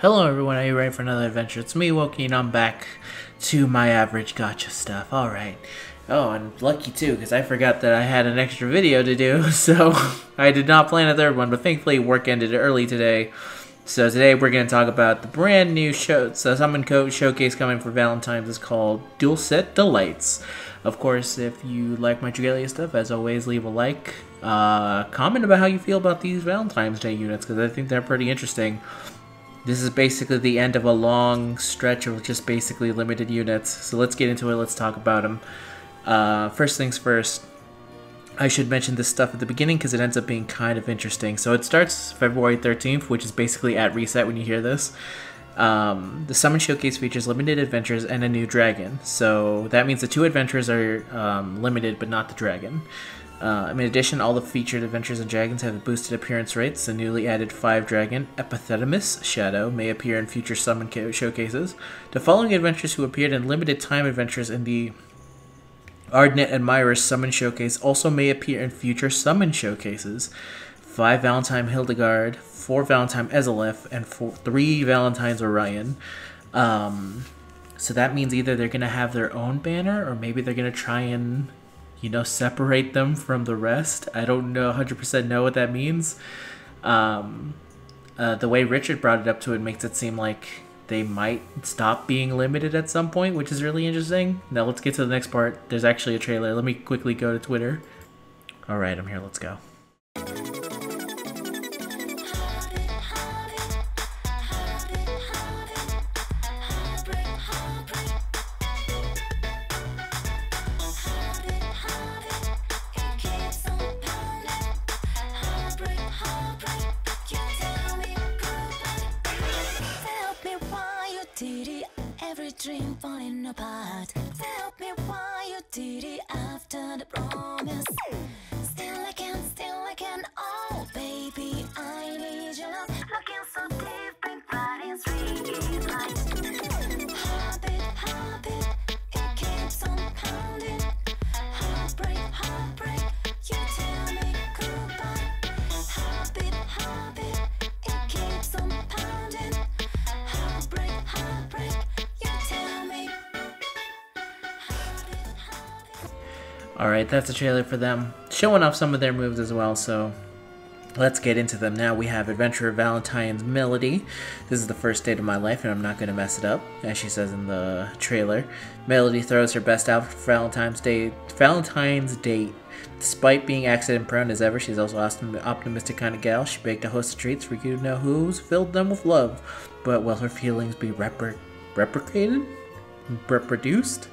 Hello everyone, are you ready for another adventure? It's me, Wokey, and I'm back to my average gacha stuff. Alright. Oh, and lucky too, because I forgot that I had an extra video to do, so I did not plan a third one, but thankfully work ended early today. So today we're going to talk about the brand new show, so Summon Code showcase coming for Valentine's. is called Dulcet Delights. Of course, if you like my Dragalia stuff, as always, leave a like. Uh, comment about how you feel about these Valentine's Day units, because I think they're pretty interesting. This is basically the end of a long stretch of just basically limited units. So let's get into it. Let's talk about them. Uh, first things first, I should mention this stuff at the beginning because it ends up being kind of interesting. So it starts February 13th, which is basically at reset when you hear this. Um, the Summon Showcase features limited adventures and a new dragon. So that means the two adventures are um, limited, but not the dragon. Uh, in addition, all the featured adventures and dragons have boosted appearance rates. The newly added 5 dragon, Epimetheus Shadow, may appear in future summon showcases. The following adventures who appeared in limited time adventures in the Ardent Admirers Summon Showcase also may appear in future summon showcases. 5 Valentine Hildegard, 4 Valentine Ezeleth, and four, 3 Valentine's Orion. Um, so that means either they're going to have their own banner or maybe they're going to try and you know, separate them from the rest. I don't know 100% know what that means. Um, uh, the way Richard brought it up to it makes it seem like they might stop being limited at some point, which is really interesting. Now let's get to the next part. There's actually a trailer. Let me quickly go to Twitter. All right, I'm here. Let's go. Falling All right, that's a trailer for them, showing off some of their moves as well. So let's get into them now. We have Adventure Valentine's Melody. This is the first date of my life, and I'm not going to mess it up, as she says in the trailer. Melody throws her best out for Valentine's Day. Valentine's date. Despite being accident prone as ever, she's also an optimistic kind of gal. She baked a host of treats for you to know who's filled them with love. But will her feelings be repri- replicated? Reproduced?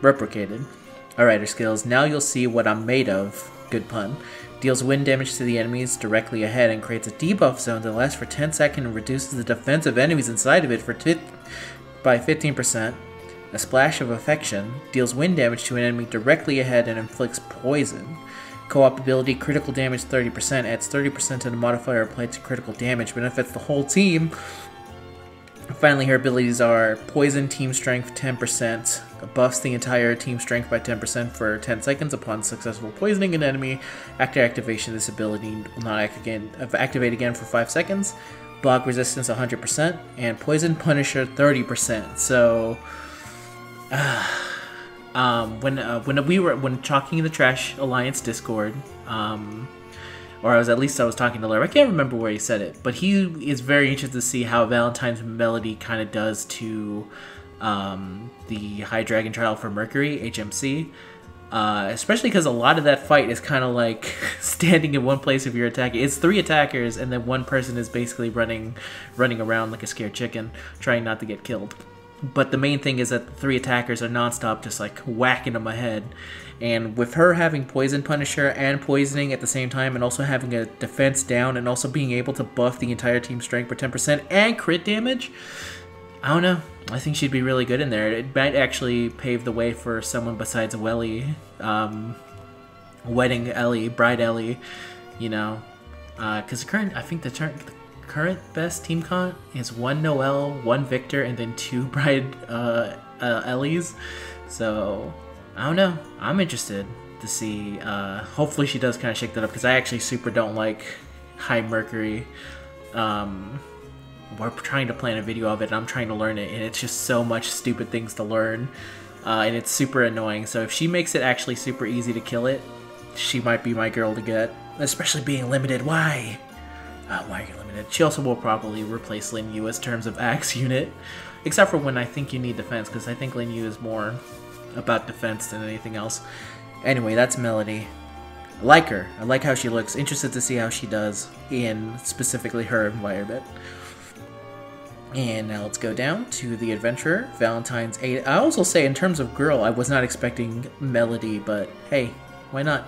Replicated. Alright, her skills. Now you'll see what I'm made of. Good pun. Deals wind damage to the enemies directly ahead and creates a debuff zone that lasts for 10 seconds and reduces the defense of enemies inside of it for by 15%. A splash of affection deals wind damage to an enemy directly ahead and inflicts poison. Co-op ability critical damage 30% adds 30% to the modifier applied to critical damage, benefits the whole team. Finally, her abilities are Poison Team Strength 10%, buffs the entire team strength by 10% for 10 seconds upon successful poisoning an enemy. After activation, this ability will not act again, activate again for 5 seconds. Block resistance 100%, and Poison Punisher 30%. So, um, when uh, when we were when talking in the Trash Alliance Discord, um, or I was at least I was talking to Larry. I can't remember where he said it, but he is very interested to see how Valentine's Melody kind of does to um, the High Dragon Trial for Mercury HMC. Uh, especially because a lot of that fight is kind of like standing in one place if you're attacking. It's three attackers, and then one person is basically running, running around like a scared chicken, trying not to get killed. But the main thing is that the three attackers are nonstop, just like whacking them ahead. And with her having Poison Punisher and poisoning at the same time, and also having a defense down, and also being able to buff the entire team strength for 10% and crit damage, I don't know. I think she'd be really good in there. It might actually pave the way for someone besides Welly, um, wedding Ellie, bride Ellie, you know, because the current I think the, turn, the current best team count is one Noel, one Victor, and then two bride uh, uh, Ellies. So I don't know. I'm interested to see. Uh, hopefully, she does kind of shake that up because I actually super don't like High Mercury. Um, we're trying to plan a video of it, and I'm trying to learn it, and it's just so much stupid things to learn, uh, and it's super annoying. So if she makes it actually super easy to kill it, she might be my girl to get, especially being limited. Why? Uh, why are you limited? She also will probably replace Lin You as terms of axe unit, except for when I think you need defense, because I think Lin You is more about defense than anything else. Anyway, that's Melody. I like her. I like how she looks. Interested to see how she does in specifically her environment. And now let's go down to the adventurer, Valentine's 8. I also say, in terms of girl, I was not expecting Melody, but hey, why not?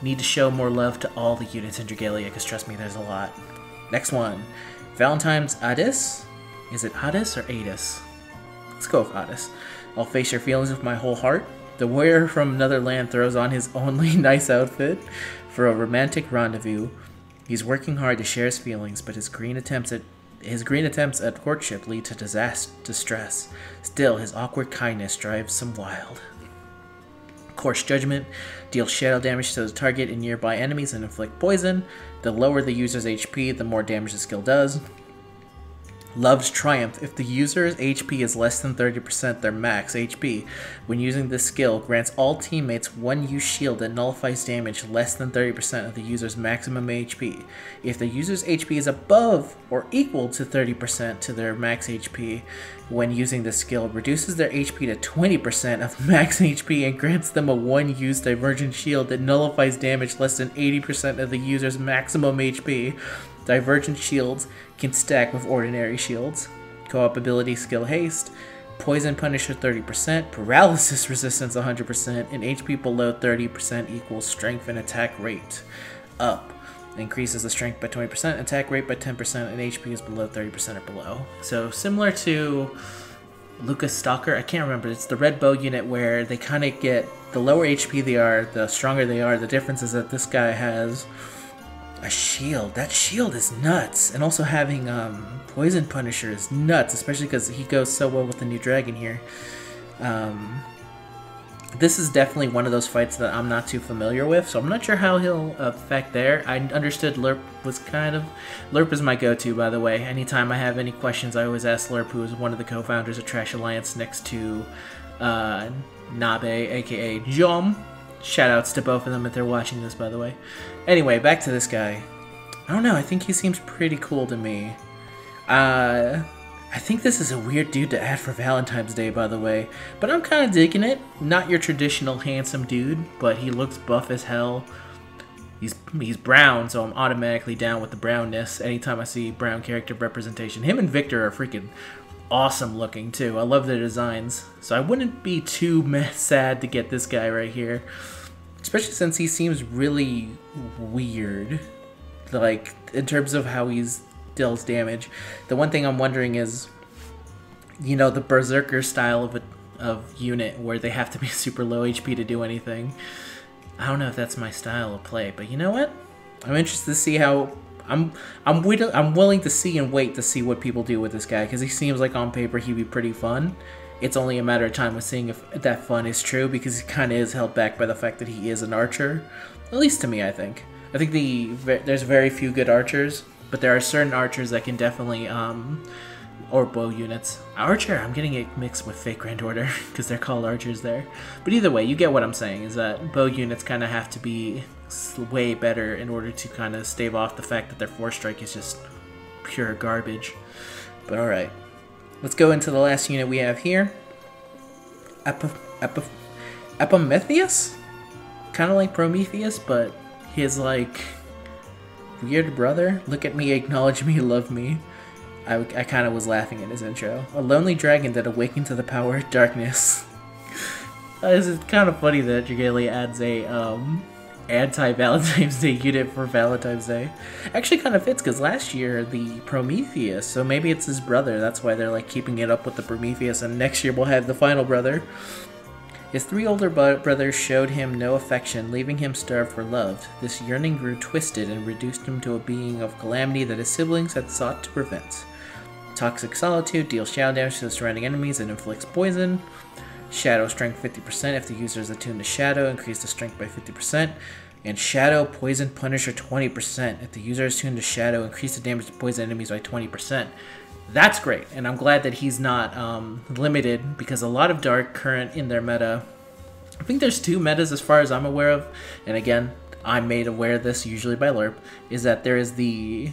Need to show more love to all the units in Dragalia, because trust me, there's a lot. Next one, Valentine's Addis. Is it Addis or Addis? Let's go with Addis. I'll face your feelings with my whole heart. The warrior from another land throws on his only nice outfit for a romantic rendezvous. He's working hard to share his feelings, but his green attempts at his green attempts at courtship lead to disaster, distress. Still, his awkward kindness drives some wild. Course Judgment deals shadow damage to the target and nearby enemies and inflict poison. The lower the user's HP, the more damage the skill does. Love's Triumph. If the user's HP is less than 30% their max HP, when using this skill, grants all teammates one use shield that nullifies damage less than 30% of the user's maximum HP. If the user's HP is above or equal to 30% to their max HP, when using this skill, reduces their HP to 20% of max HP and grants them a one use divergent shield that nullifies damage less than 80% of the user's maximum HP. Divergent shields can stack with ordinary shields. Co-op ability skill haste, poison punisher 30%, paralysis resistance 100%, and HP below 30% equals strength and attack rate. Up increases the strength by 20%, attack rate by 10%, and HP is below 30% or below. So similar to Lucas Stalker, I can't remember. It's the red bow unit where they kind of get the lower HP they are, the stronger they are. The difference is that this guy has a shield. That shield is nuts. And also having um, Poison Punisher is nuts, especially because he goes so well with the new dragon here. Um, this is definitely one of those fights that I'm not too familiar with, so I'm not sure how he'll affect there. I understood Lerp was kind of... Lerp is my go-to, by the way. Anytime I have any questions, I always ask Lerp, who is one of the co-founders of Trash Alliance next to uh, Nabe, aka Jom. Shoutouts to both of them if they're watching this, by the way. Anyway, back to this guy. I don't know, I think he seems pretty cool to me. Uh, I think this is a weird dude to add for Valentine's Day, by the way. But I'm kind of digging it. Not your traditional handsome dude, but he looks buff as hell. He's he's brown, so I'm automatically down with the brownness anytime I see brown character representation. Him and Victor are freaking awesome looking too. I love their designs. So I wouldn't be too sad to get this guy right here. Especially since he seems really weird. Like, in terms of how he's deals damage. The one thing I'm wondering is, you know, the Berserker style of a of unit where they have to be super low HP to do anything. I don't know if that's my style of play, but you know what? I'm interested to see how I'm I'm I'm willing to see and wait to see what people do with this guy because he seems like on paper he'd be pretty fun. It's only a matter of time of seeing if that fun is true because he kind of is held back by the fact that he is an archer, at least to me. I think. I think the there's very few good archers, but there are certain archers that can definitely um, or bow units. Archer, I'm getting it mixed with Fate/Grand Order because they're called archers there. But either way, you get what I'm saying is that bow units kind of have to be way better in order to kind of stave off the fact that their force strike is just pure garbage. But alright. Let's go into the last unit we have here. Ep Ep Epimetheus? Kind of like Prometheus, but his like weird brother. Look at me, acknowledge me, love me. I, I kind of was laughing at his intro. A lonely dragon that awakened to the power of darkness. it's kind of funny that Dragalia adds a um, anti-Valentine's Day unit for Valentine's Day. Actually kind of fits because last year the Prometheus, so maybe it's his brother. That's why they're like keeping it up with the Prometheus and next year we'll have the final brother. His three older brothers showed him no affection, leaving him starved for love. This yearning grew twisted and reduced him to a being of calamity that his siblings had sought to prevent. Toxic Solitude deals shadow damage to the surrounding enemies and inflicts poison. Shadow Strength 50% if the user is attuned to Shadow, increase the strength by 50%. And Shadow Poison Punisher 20% if the user is attuned to Shadow, increase the damage to poison enemies by 20%. that's great, and I'm glad that he's not um, limited because a lot of Dark current in their meta. I think there's two metas as far as I'm aware of, and again, I'm made aware of this usually by LERP, is that there is the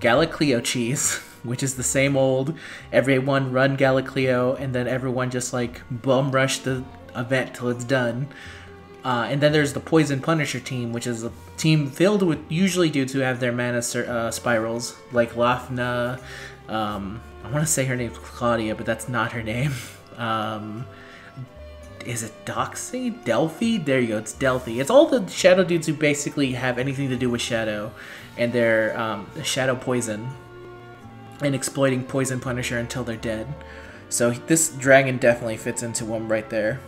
Gala Cleo cheese, which is the same old everyone run Gala Cleo and then everyone just like bum rush the event till it's done. Uh, and then there's the Poison Punisher team, which is a team filled with usually dudes who have their mana uh, spirals, like Lathna. Um, I want to say her name's Claudia, but that's not her name. Um, is it Doxy? Delphi? There you go, it's Delphi. It's all the Shadow dudes who basically have anything to do with Shadow, and they're um, Shadow Poison, and exploiting Poison Punisher until they're dead. So this dragon definitely fits into one right there.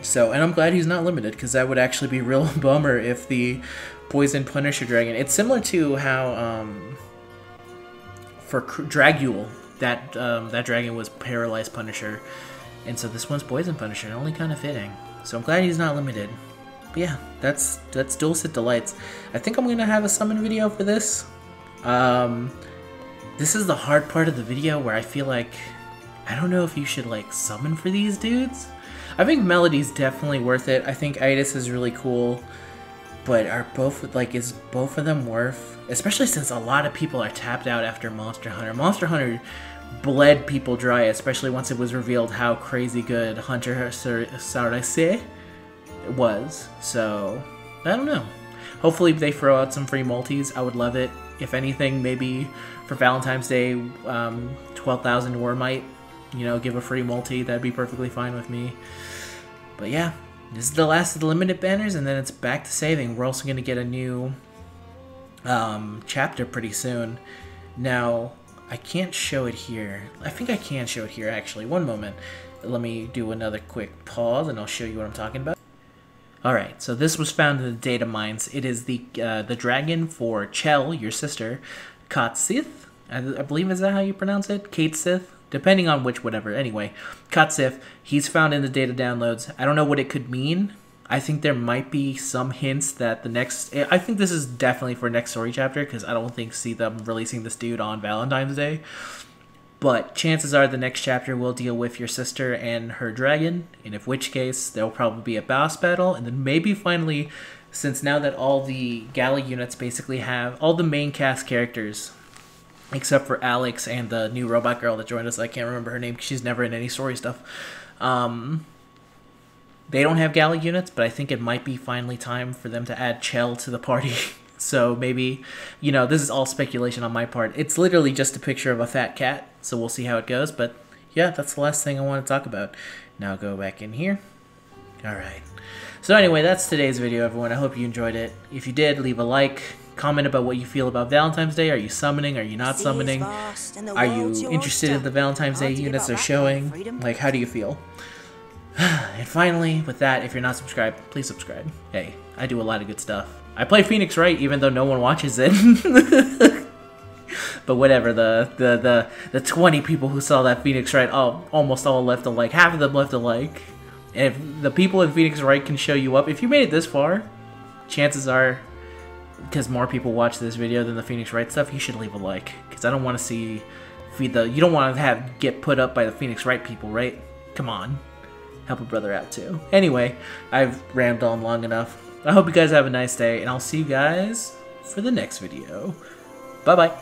So, and I'm glad he's not limited because that would actually be real bummer if the Poison Punisher Dragon. It's similar to how um, for Dragule that um, that dragon was Paralyzed Punisher, and so this one's Poison Punisher. Only kind of fitting. So I'm glad he's not limited. But yeah, that's that's Dulcet Delights. I think I'm gonna have a summon video for this. Um, this is the hard part of the video where I feel like I don't know if you should like summon for these dudes. I think Melody's definitely worth it. I think Addis is really cool. But are both like is both of them worth? Especially since a lot of people are tapped out after Monster Hunter. Monster Hunter bled people dry, especially once it was revealed how crazy good Hunter Sarisse was. So I don't know. Hopefully they throw out some free multis. I would love it. If anything, maybe for Valentine's Day, um, 12,000 War might you know, give a free multi, that'd be perfectly fine with me. But yeah, this is the last of the limited banners, and then it's back to saving. We're also going to get a new um, chapter pretty soon. Now, I can't show it here. I think I can show it here, actually. One moment. Let me do another quick pause, and I'll show you what I'm talking about. Alright, so this was found in the data mines. It is the uh, the dragon for Chell, your sister, Katsith. I, I believe is that how you pronounce it? Kate Sith? depending on which whatever. Anyway, Katsif, he's found in the data downloads. I don't know what it could mean. I think there might be some hints that the next. I think this is definitely for next story chapter because I don't think see them releasing this dude on Valentine's Day. But chances are the next chapter will deal with your sister and her dragon, and if which case there will probably be a boss battle, and then maybe finally, since now that all the gala units basically have all the main cast characters except for Alex and the new robot girl that joined us. I can't remember her name. She's never in any story stuff. Um, they don't have gala units, but I think it might be finally time for them to add Chell to the party. so maybe, you know, this is all speculation on my part. It's literally just a picture of a fat cat, so we'll see how it goes. But yeah, that's the last thing I want to talk about. Now go back in here. All right. So anyway, that's today's video, everyone. I hope you enjoyed it. If you did, leave a like, comment about what you feel about Valentine's Day. Are you summoning? Are you not summoning? Are you interested in the Valentine's Day units they're showing? Like, how do you feel? and finally, with that, if you're not subscribed, please subscribe. Hey, I do a lot of good stuff. I play Phoenix Wright even though no one watches it. but whatever, the, the, the, the 20 people who saw that Phoenix Wright, oh, almost all left a like. Half of them left a like. And if the people in Phoenix Wright can show you up, if you made it this far, chances are because more people watch this video than the Phoenix Wright stuff, you should leave a like. Because I don't want to see feed the you don't want to have get put up by the Phoenix Wright people, right? Come on, help a brother out too. Anyway, I've rammed on long enough. I hope you guys have a nice day, and I'll see you guys for the next video. Bye bye.